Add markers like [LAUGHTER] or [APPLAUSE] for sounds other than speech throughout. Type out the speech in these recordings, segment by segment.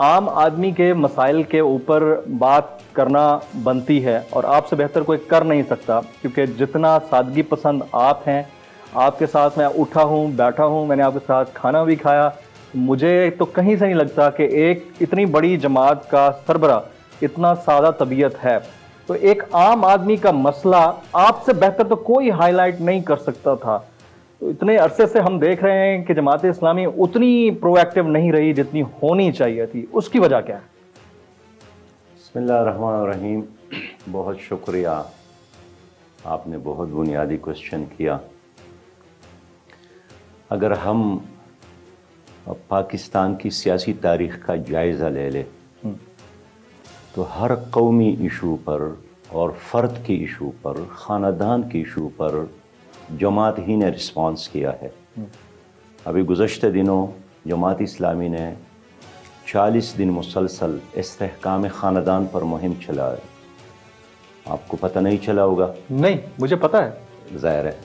आम आदमी के मसाइल के ऊपर बात करना बनती है और आपसे बेहतर कोई कर नहीं सकता, क्योंकि जितना सादगी पसंद आप हैं, आपके साथ मैं उठा हूँ, बैठा हूँ, मैंने आपके साथ खाना भी खाया, मुझे तो कहीं से नहीं लगता कि एक इतनी बड़ी जमात का सरबरा, इतना सादा तबीयत है। तो एक आम आदमी का मसला आपसे बेहतर तो कोई हाईलाइट नहीं कर सकता था। इतने अरसे से हम देख रहे हैं कि जमात इस्लामी उतनी प्रोएक्टिव नहीं रही जितनी होनी चाहिए थी। उसकी वजह क्या है? बसमीम बहुत शुक्रिया। आपने बहुत बुनियादी क्वेश्चन किया। अगर हम पाकिस्तान की सियासी तारीख का जायज़ा ले लें तो हर कौमी इशू पर और फ़र्द की इशू पर ख़ानदान की इशू पर जमात ही ने रिस्पांस किया है। अभी गुज्त दिनों जमात इस्लामी ने 40 दिन मुसलसल इसकाम ख़ानदान पर मुहिम चला है आपको पता नहीं चला होगा। नहीं मुझे पता है। ज़ाहिर है।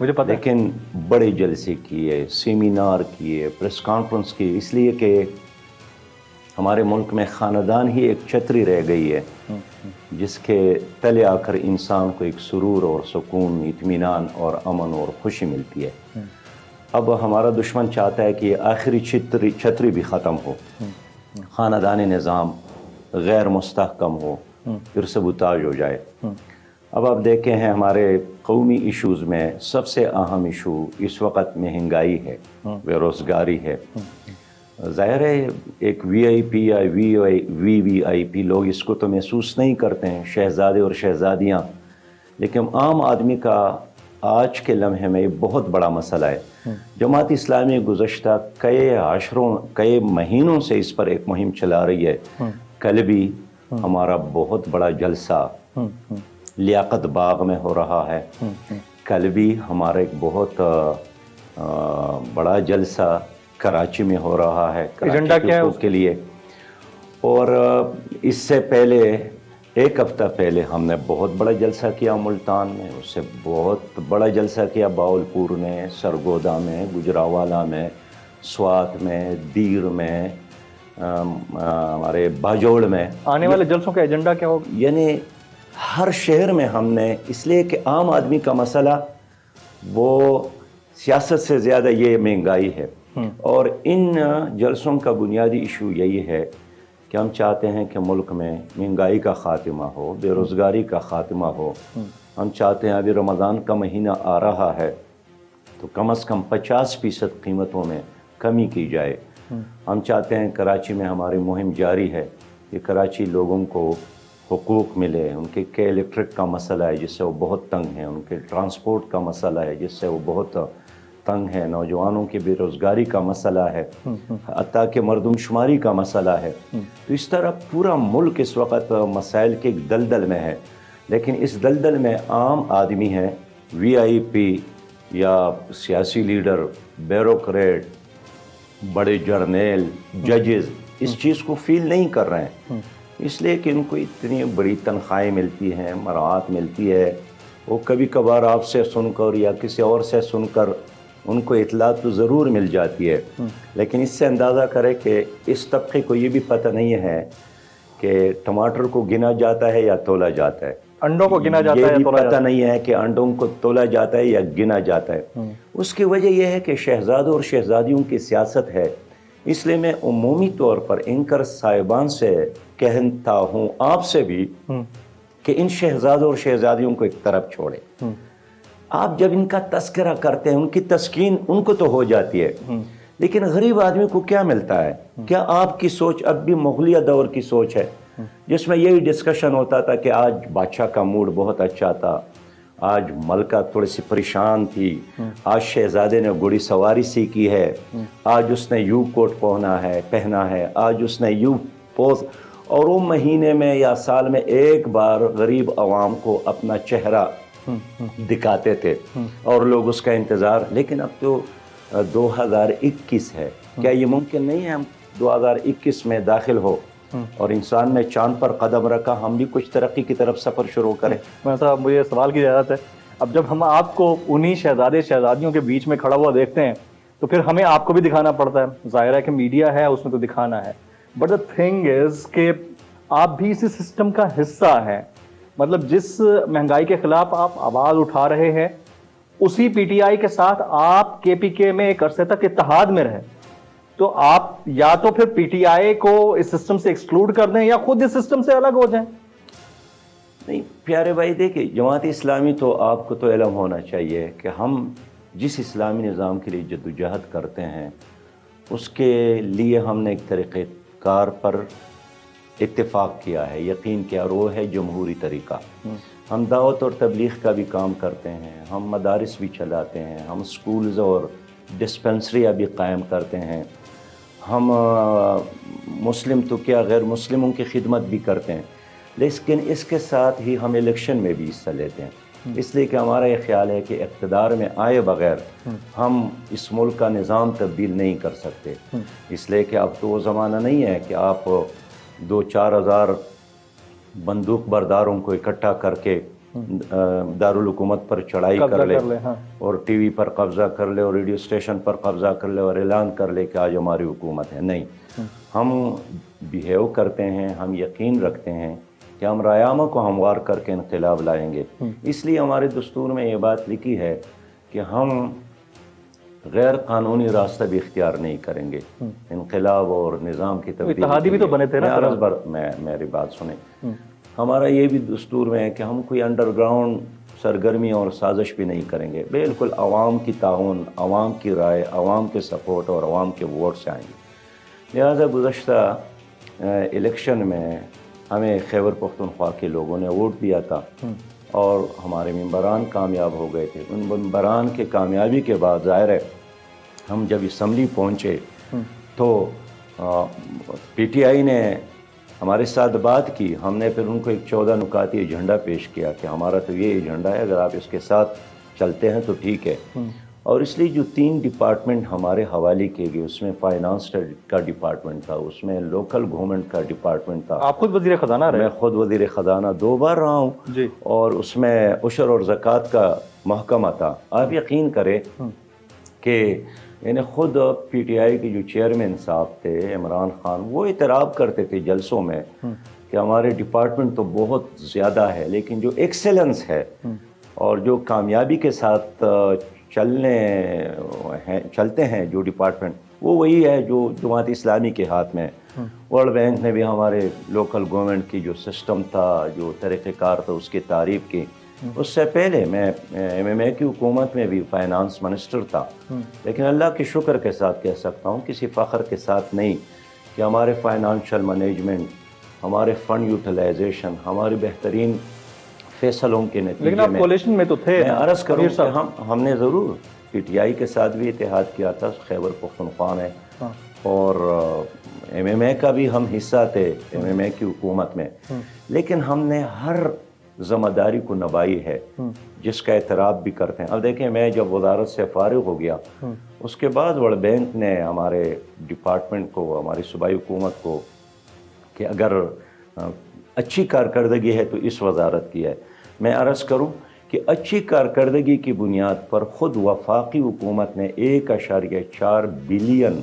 मुझे पता लेकिन है। बड़े जलसे किए सेमिनार किए प्रेस कॉन्फ्रेंस की इसलिए कि हमारे मुल्क में ख़ानदान ही एक छतरी रह गई है। जिसके तले आकर इंसान को एक सुरूर और सुकून इतमान और अमन और खुशी मिलती है। अब हमारा दुश्मन चाहता है कि आखिरी छतरी छतरी भी ख़त्म हो। ख़ानदानी निज़ाम गैर मुस्तकम हो, फिर से बुताज हो जाए। अब आप देखे हैं हमारे कौमी इश्यूज़ में सबसे अहम इशू इस वक्त महँगाई है, बेरोज़गारी है। ज़ाहिर है एक वी आई पी या V I V V I P लोग इसको तो महसूस नहीं करते हैं शहजादे और शहजादियाँ लेकिन आम आदमी का आज के लम्हे में बहुत बड़ा मसला है हम्म। जमात इस्लामी गुज्त कई आशरों कई महीनों से इस पर एक मुहिम चला रही है हम्म। कल भी हम्म। हमारा बहुत बड़ा जलसा लियाकत बाग में हो रहा है कल भी हमारा एक बहुत आ, बड़ा जलसा कराची में हो रहा है एजेंडा क्या है उसके लिए। और इससे पहले एक हफ़्ता पहले हमने बहुत बड़ा जलसा किया मुल्तान में उससे बहुत बड़ा जलसा किया बाउलपुर में सरगोदा में गुजरावाला में स्वात में दीर में हमारे बाजोड़ में। आने वाले जलसों का एजेंडा क्या होगा? यानी हर शहर में हमने इसलिए कि आम आदमी का मसला वो सियासत से ज़्यादा ये महँगाई है। और इन जलसों का बुनियादी इशू यही है कि हम चाहते हैं कि मुल्क में महँगाई का ख़ात्मा हो बेरोज़गारी का ख़ात्मा हो हम्म। हम चाहते हैं अभी रमज़ान का महीना आ रहा है तो कम अज़ कम पचास फ़ीसद कीमतों में कमी की जाए हम्म। हम चाहते हैं कराची में हमारी मुहिम जारी है कि कराची लोगों को हकूक़ मिले उनके के इलेक्ट्रिक का मसला है जिससे वो बहुत तंग हैं उनके ट्रांसपोर्ट का मसला है जिससे वो बहुत तंग है, नौजवानों की बेरोज़गारी का मसला है हती के मरदमशुमारी का मसला है। तो इस तरह पूरा मुल्क इस वक्त मसाइल के एक दलदल में है। लेकिन इस दलदल में आम आदमी है वी आई पी या सियासी लीडर, बैरोक्रेट, बड़े जर्नेल, जजेस, इस चीज़ को फील नहीं कर रहे हैं। इसलिए कि इनको इतनी बड़ी तनख्वाहें मिलती हैं, मराहत मिलती है। वो कभी कभार आपसे सुनकर या किसी और से सुनकर उनको इतला तो ज़रूर मिल जाती है। हम्म। लेकिन इससे अंदाज़ा करें कि इस तबके को ये भी पता नहीं है कि टमाटर को गिना जाता है या तोला जाता है। अंडों को गिना जाता ये है भी पता नहीं है कि अंडों को तोला जाता है या गिना जाता है। हम्म। उसकी वजह यह है कि शहजादों और शहजादियों की सियासत है। इसलिए मैं उमूमी तौर पर इनकर साहिबान से कहता हूँ आपसे भी हम्म। कि इन शहजादों और शहजादियों को एक तरफ़ छोड़े। आप जब इनका तस्करा करते हैं उनकी तस्कीन उनको तो हो जाती है हम्म। लेकिन गरीब आदमी को क्या मिलता है हम्म। क्या आपकी सोच अब भी मुगलिया दौर की सोच है हम्म। जिसमें यही डिस्कशन होता था कि आज बादशाह का मूड बहुत अच्छा था आज मलका थोड़ी सी परेशान थी आज शहजादे ने घोड़ी सवारी सीखी है आज उसने यू कोट पहना है पहना है आज उसने यू पोस और वो महीने में या साल में एक बार गरीब आवाम को अपना चेहरा दिखाते थे और लोग उसका इंतज़ार, लेकिन अब तो 2021 है। क्या ये मुमकिन नहीं है हम 2021 में दाखिल हो? और इंसान ने चाँद पर कदम रखा, हम भी कुछ तरक्की की तरफ़ सफ़र शुरू करें। मैं साहब मुझे सवाल की ज़रूरत है। अब जब हम आपको उन्हीं शहजादे शहजादियों के बीच में खड़ा हुआ देखते हैं तो फिर हमें आपको भी दिखाना पड़ता है। ज़ाहिर है कि मीडिया है, उसमें तो दिखाना है। बट द थिंग इज़ के आप भी इसी सिस्टम का हिस्सा हैं। मतलब जिस महँगाई के खिलाफ आप आवाज़ उठा रहे हैं, उसी पीटीआई के साथ आप केपीके में एक अरसे तक इतिहाद में रहे। तो आप या तो फिर पीटीआई को इस सिस्टम से एक्सक्लूड कर दें या खुद इस सिस्टम से अलग हो जाएँ। नहीं, प्यारे भाई, देखिए, जमात इस्लामी तो आपको तो इलम होना चाहिए कि हम जिस इस्लामी निज़ाम के लिए जदोजहद करते हैं, उसके लिए हमने एक तरीक़ार पर इत्तेफाक किया है यकीन किया और वो है जमहूरी तरीक़ा हम्म। हम दावत और तबलीग का भी काम करते हैं हम मदारस भी चलाते हैं हम स्कूल्स और डिस्पेंसरियाँ भी कायम करते हैं हम मुस्लिम तो क्या गैर मुस्लिमों की खिदमत भी करते हैं लेकिन इसके साथ ही हम इलेक्शन में भी हिस्सा लेते हैं हम्म। इसलिए कि हमारा ये ख्याल है कि इकतदार में आए बगैर हम्म। हम इस मुल्क का निज़ाम तब्दील नहीं कर सकते। इसलिए कि अब तो वो ज़माना नहीं है कि आप दो चार हज़ार बंदूक बरदारों को इकट्ठा करके दारकूमत पर चढ़ाई कर ले, कर ले हाँ। और टीवी पर कब्ज़ा कर ले और रेडियो स्टेशन पर कब्ज़ा कर ले और ऐलान कर ले कि आज हमारी हुकूमत है नहीं हम बिहेव करते हैं हम यकीन रखते हैं कि हम रायामा को हमवार करके इनकलाब लाएँगे हम्म। इसलिए हमारे दस्तूर में ये बात लिखी है कि हम गैर कानूनी रास्ता भी इख्तियार नहीं करेंगे हम्म। इनकलाब और निज़ाम की तब्दीली भी तो बने थे ना बर मैं मेरी बात सुने हम्म। हमारा ये भी दस्तूर में है कि हम कोई अंडरग्राउंड सरगर्मी और साजिश भी नहीं करेंगे बिल्कुल आवाम की ताउन आवाम की राय आवाम के सपोर्ट और आवाम के वोट से आएँगे लिहाजा गुज्त इलेक्शन में हमें खैबर पख्तनख्वा के लोगों ने वोट दिया था हम्म। और हमारे मम्बरान कामयाब हो गए थे उन मम्बरान के कामयाबी के बाद ज़ाहिर है हम जब इसम्बली पहुँचे हम्म। तो पीटीआई ने हमारे साथ बात की हमने फिर उनको एक चौदह नुकाती एजेंडा पेश किया कि हमारा तो ये एजेंडा है अगर आप इसके साथ चलते हैं तो ठीक है हम्म। और इसलिए जो तीन डिपार्टमेंट हमारे हवाले किए गए उसमें फाइनेंस का डिपार्टमेंट था उसमें लोकल गवर्नमेंट का डिपार्टमेंट था आप खुद वज़ीर ख़जाना रहे मैं खुद वज़ीर ख़जाना दो बार रहा हूँ और उसमें उशर और ज़क़़त का महकमा था आप यकीन करें हम्म। कि यानी ख़ुद पी टी आई के जो चेयरमैन साहब थे इमरान खान वो इतराब करते थे जलसों में हम्म। कि हमारे डिपार्टमेंट तो बहुत ज़्यादा है लेकिन जो एक्सेलेंस है हम्म। और जो कामयाबी के साथ चलने हैं चलते हैं जो डिपार्टमेंट वो वही है जो जमात इस्लामी के हाथ में वर्ल्ड हम्म। बैंक ने भी हमारे लोकल गवर्नमेंट की जो सिस्टम था जो तरीक़ार था उसकी तारीफ़ की हम्म। उससे पहले मैं एम एम ए की हुकूमत में भी फाइनेंस मिनिस्टर था हम्म। लेकिन अल्लाह के शुक्र के साथ कह सकता हूँ किसी फ़ख्र के साथ नहीं कि हमारे फाइनेंशियल मैनेजमेंट हमारे फ़ंड यूटिलाइजेशन हमारी बेहतरीन फैसलों के नतीजे लेकिन आप कोलेशन में तो थे मैं अर्ज़ करूँ हम हमने ज़रूर पीटीआई के साथ भी इतिहाद किया था खैबर पख्तनख्वा में हाँ। और एम एम ए का भी हम हिस्सा थे एम एम ए की हुकूमत में। हाँ। लेकिन हमने हर ज़िम्मेदारी को नभाई है हाँ। जिसका एतराब भी करते हैं। अब देखें मैं जब वजारत से फारग हो गया उसके बाद वर्ल्ड बैंक ने हमारे डिपार्टमेंट को हमारी सूबाई हुकूमत को कि अगर अच्छी कारकर्दगी है तो इस वजारत की है। मैं अर्ज़ करूँ कि अच्छी कारकर्दगी की बुनियाद पर ख़ुद वफाकी हुकूमत ने एक अशारिया चार बिलियन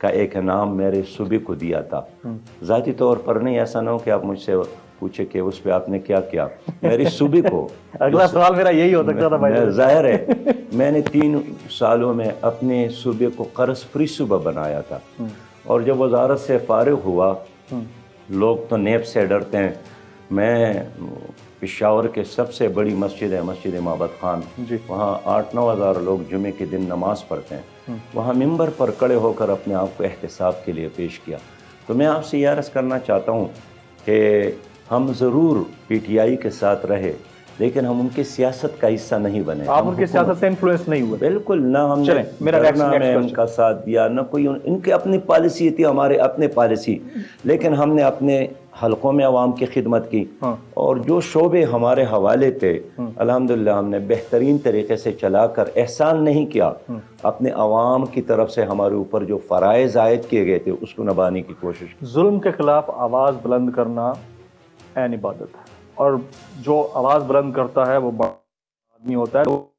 का एक नाम मेरे सूबे को दिया था हम्म। ज़ाती तौर पर नहीं ऐसा ना हो कि आप मुझसे पूछे कि उस पर आपने क्या किया मेरे सूबे को [LAUGHS] अगला सवाल मेरा यही हो सकता था भाई ज़ाहिर है [LAUGHS] मैंने तीन सालों में अपने सूबे को कर्ज फ्री सूबा बनाया था हम्म। और जब वजारत से फारग हुआ हम्म। लोग तो नेप से डरते हैं मैं पिशावर के सबसे बड़ी मस्जिद है मस्जिद इमाबत खान। जी। वहाँ आठ नौ हज़ार लोग जुमे के दिन नमाज़ पढ़ते हैं। हम्म। वहाँ मंबर पर खड़े होकर अपने आप को एहतसाब के लिए पेश किया। तो मैं आपसे यह अर्ज़ करना चाहता हूँ कि हम ज़रूर पी टी आई के साथ रहे। लेकिन हम उनकी सियासत का हिस्सा नहीं बने आप उनकी सियासत से इन्फ्लुएंस नहीं हुए। बिल्कुल ना हमने मेरा उनका साथ दिया ना कोई इनकी अपनी पॉलिसी थी हमारे अपने पॉलिसी लेकिन हमने अपने हलकों में आवाम की खिदमत की। हाँ। और जो शोबे हमारे हवाले थे हाँ। अल्हम्दुलिल्लाह हमने बेहतरीन तरीके से चलाकर एहसान नहीं किया। हाँ। अपने आवाम की तरफ़ से हमारे ऊपर जो फ़राइज़ आयद किए गए थे उसको नबाने की कोशिश जुल्म के खिलाफ आवाज़ बुलंद करना एन इबादत है। और जो आवाज़ बुलंद करता है, वो आदमी होता है तो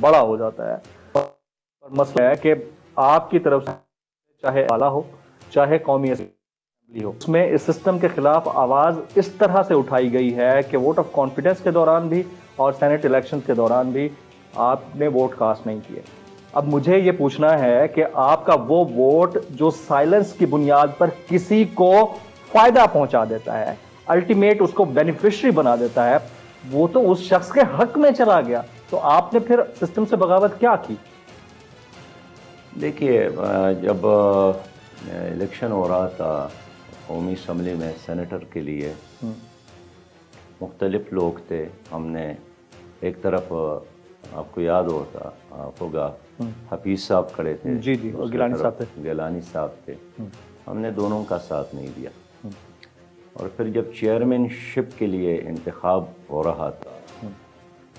बड़ा हो जाता है। और मसला है कि आपकी तरफ़ से चाहे आला हो, चाहे कौमी असम्बली हो, उसमें इस सिस्टम के खिलाफ आवाज़ इस तरह से उठाई गई है कि वोट ऑफ़ कॉन्फिडेंस के दौरान भी और सेनेट इलेक्शन के दौरान भी आपने वोट कास्ट नहीं किए। अब मुझे ये पूछना है कि आपका वो वोट जो साइलेंस की बुनियाद पर किसी को फ़ायदा पहुँचा देता है अल्टीमेट उसको बेनिफिशरी बना देता है। वो तो उस शख्स के हक में चला गया। तो आपने फिर सिस्टम से बगावत क्या की? देखिए जब इलेक्शन हो रहा था कौमी असम्बली में सेनेटर के लिए हम्म। मुख्तलिफ़ लोग थे। हमने एक तरफ़ आपको याद होता होगा हम्म। हफीज़ साहब खड़े थे। जी जी गिलानी साहब थे। गिलानी साहब थे। हम्म। हमने दोनों का साथ नहीं दिया। और फिर जब चेयरमैनशिप के लिए इंतखब हो रहा था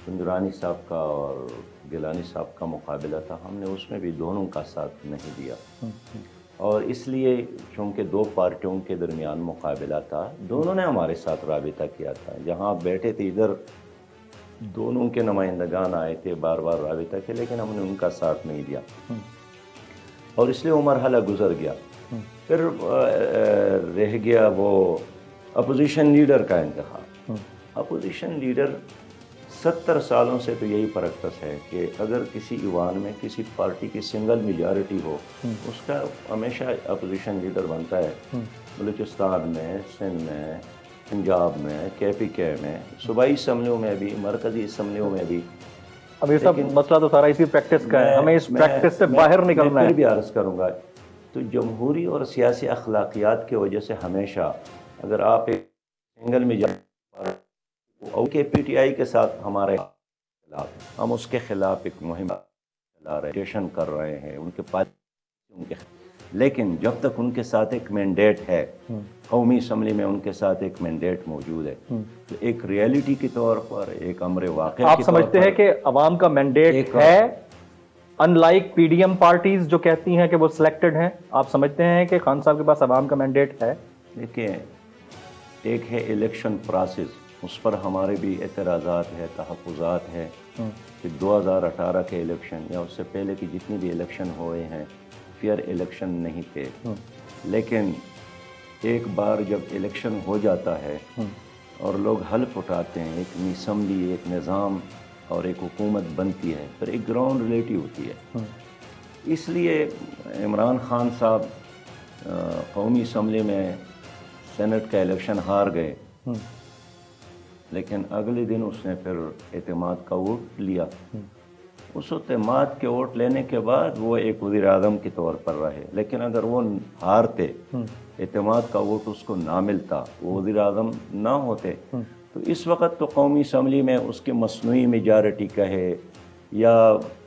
कुंजरानी साहब का और गिलानी साहब का मुकाबला था, हमने उसमें भी दोनों का साथ नहीं दिया। और इसलिए चूँकि दो पार्टियों के दरमियान मुकाबला था, दोनों ने हमारे साथ रबता किया था। जहाँ आप बैठे थे, इधर दोनों के नुमाइंदगान आए थे बार बार रबता के, लेकिन हमने उनका साथ नहीं दिया। और इसलिए वो मरहला गुजर गया। फिर रह गया वो अपोजिशन लीडर का इंतखब। अपोजिशन लीडर सत्तर सालों से तो यही परक्स है कि अगर किसी ईवान में किसी पार्टी की सिंगल मेजॉरिटी हो उसका हमेशा अपोजिशन लीडर बनता है। बलूचिस्तान में सिंध में पंजाब में के पी के में सूबाई असम्बलियों में भी मरकजी असम्बलियों में भी। अब ये सब मसला तो सारा इसी प्रैक्टिस का है। हमें इस प्रैक्टिस से बाहर निकलना है। भी अर्ज़ करूँगा तो जमहूरी और सियासी अखलाकियात की वजह से हमेशा अगर आप एक सिंगल मेजॉरिटी के पी टी आई के साथ हमारे खिलाफ हम उसके खिलाफ एक मुहिम चला रहे कर रहे हैं उनके पास उनके लेकिन जब तक उनके साथ एक मैंडेट है हम्म। कौमी असम्बली में उनके साथ एक मैंडेट मौजूद है। हम्म। तो एक रियलिटी के तौर पर एक अमर वाक़ आप समझते हैं कि अवाम का मैंडेट है अनलाइक पीडीएम पार्टीज़ जो कहती हैं कि वो सिलेक्टेड हैं। आप समझते हैं कि खान साहब के पास अवाम का मैंडेट है? देखिए एक है इलेक्शन प्रोसेस उस पर हमारे भी एतराज़ात है तहफ़ात है हम्म। कि 2018 के इलेक्शन या उससे पहले की जितनी भी इलेक्शन हुए हैं फेयर इलेक्शन नहीं थे हम्म। लेकिन एक बार जब इलेक्शन हो जाता है हम्म। और लोग हल्फ उठाते हैं एक असम्बली एक निज़ाम और एक हुकूमत बनती है फिर एक ग्राउंड रिलेटिव होती है इसलिए इमरान खान साहब कौमी असम्बली में सेनेट का इलेक्शन हार गए हम्म। लेकिन अगले दिन उसने फिर एतमाद का वोट लिया हम्म। उस अतमाद के वोट लेने के बाद वो एक वज़ीर अजम के तौर पर रहे लेकिन अगर वो हारते हम्म। का वोट उसको ना मिलता वो वज़ीर अजम ना होते तो इस वक्त तो कौमी असम्बली में उसकी मसनू मेजॉरिटी कहे या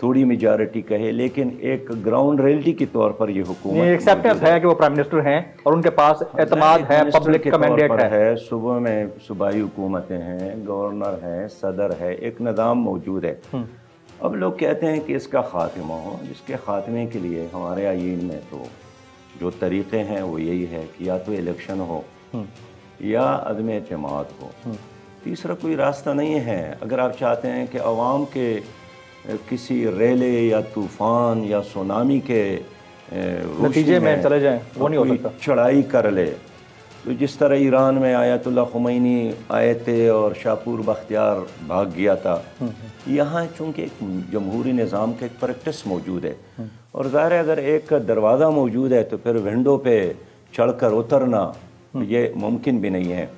थोड़ी मेजॉरिटी कहे लेकिन एक ग्राउंड रियलिटी के तौर पर ये हुकूमत एक्सेप्टेंस है कि वो प्राइम मिनिस्टर हैं और उनके पास एतमाद है पब्लिक का मैंडेट है।, है सुबह में सूबाई हुकूमतें हैं गवर्नर हैं सदर है एक निज़ाम मौजूद है हम्म। अब लोग कहते हैं कि इसका ख़ात्मा हो जिसके ख़ात्मे के लिए हमारे आइन में तो जो तरीक़े हैं वो यही है कि या तो इलेक्शन हो हम्म। या अदम अतमाद हो हम्म। तीसरा कोई रास्ता नहीं है अगर आप चाहते हैं कि आवाम के किसी रेले या तूफ़ान या सुनामी के नतीजे में चले जाएँ वो नहीं हो सकता। चढ़ाई कर ले। तो जिस तरह ईरान में आयतुल्ला खुमैनी आए थे और शाहपुर बख्तियार भाग गया था हम्म, हम्म। यहाँ चूँकि एक जमहूरी निज़ाम का एक प्रैक्टिस मौजूद है हम्म। और ज़ाहिर है अगर एक दरवाज़ा मौजूद है तो फिर विंडो पे चढ़कर उतरना ये मुमकिन भी नहीं है।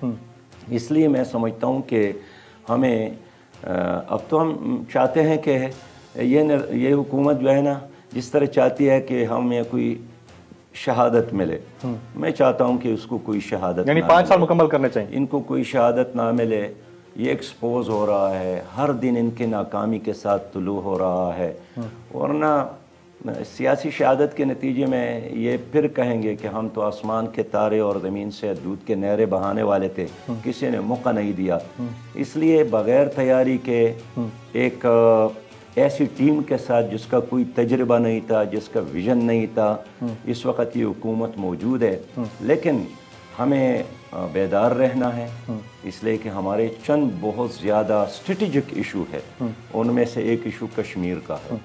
इसलिए मैं समझता हूँ कि हमें अब तो हम चाहते हैं कि ये न, ये हुकूमत जो है ना जिस तरह चाहती है कि हमें कोई शहादत मिले। हम्म। मैं चाहता हूँ कि उसको कोई शहादत यानी पाँच साल मुकम्मल करने चाहिए। इनको कोई शहादत ना मिले। ये एक्सपोज हो रहा है। हर दिन इनके नाकामी के साथ तुलू हो रहा है। हम्म। वरना सियासी शहादत के नतीजे में ये फिर कहेंगे कि हम तो आसमान के तारे और ज़मीन से दूध के नहरे बहाने वाले थे। हम्म। किसी ने मौका नहीं दिया। हम्म। इसलिए बग़ैर तैयारी के हम्म। एक ऐसी टीम के साथ जिसका कोई तजर्बा नहीं था जिसका विजन नहीं था इस वक्त ये हुकूमत मौजूद है। लेकिन हमें बेदार रहना है। इसलिए कि हमारे चंद बहुत ज़्यादा स्ट्रेटिजिक इशू है। उनमें से एक इशू कश्मीर का है।